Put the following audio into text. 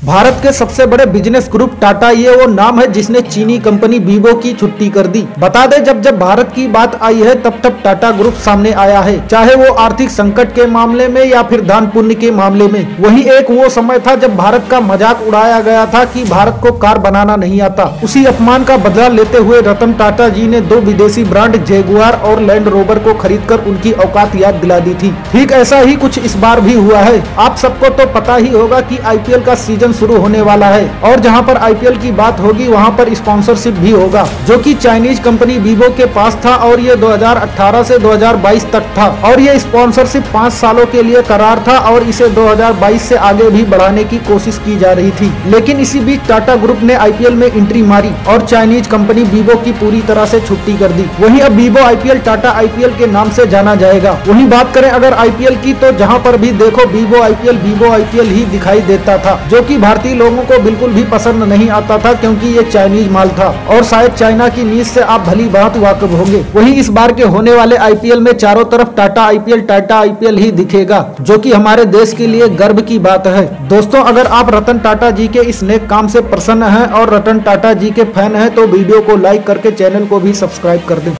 भारत के सबसे बड़े बिज़नेस ग्रुप टाटा ये वो नाम है जिसने चीनी कंपनी वीवो की छुट्टी कर दी। बता दें, जब जब भारत की बात आई है, तब तब टाटा ग्रुप सामने आया है। चाहे वो आर्थिक संकट के मामले में या फिर दान पुण्य के मामले में, वही एक वो समय था जब भारत का मज़ाक उड़ाया गया था कि भारत को कार बनाना नहीं आता। उसी अपमान का बदला लेते हुए रतन टाटा जी ने दो विदेशी ब्रांड जेगुआर और लैंड रोवर को खरीद कर उनकी औकात याद दिला दी थी। ठीक ऐसा ही कुछ इस बार भी हुआ है। आप सबको तो पता ही होगा की आई का सीज़न सीज़न शुरू होने वाला है और जहाँ पर आईपीएल की बात होगी, वहाँ पर स्पॉन्सरशिप भी होगा, जो कि चाइनीज़ कंपनी वीवो के पास था और ये 2018 से 2022 तक था और ये स्पॉन्सरशिप पाँच सालों के लिए करार था और इसे 2022 से आगे भी बढ़ाने की कोशिश की जा रही थी। लेकिन इसी बीच टाटा ग्रुप ने आईपीएल में एंट्री मारी और चाइनीज़ कंपनी वीवो की पूरी तरह से छुट्टी कर दी। वही अब वीवो आईपीएल टाटा आईपीएल के नाम से जाना जाएगा। वही बात करें अगर आईपीएल की तो जहाँ पर भी देखो वीवो आईपीएल वीवो आईपीएल ही दिखाई देता था, जो की भारतीय लोगों को बिल्कुल भी पसंद नहीं आता था क्योंकि ये चाइनीज़ माल था। और शायद चाइना की नीच से आप भली बात वाकब होंगे। वही इस बार के होने वाले आईपीएल में चारों तरफ़ टाटा आईपीएल टाटा आईपीएल ही दिखेगा, जो कि हमारे देश के लिए गर्व की बात है। दोस्तों, अगर आप रतन टाटा जी के इस नेक काम से प्रसन्न है और रतन टाटा जी के फ़ैन है तो वीडियो को लाइक करके चैनल को भी सब्सक्राइब कर दें।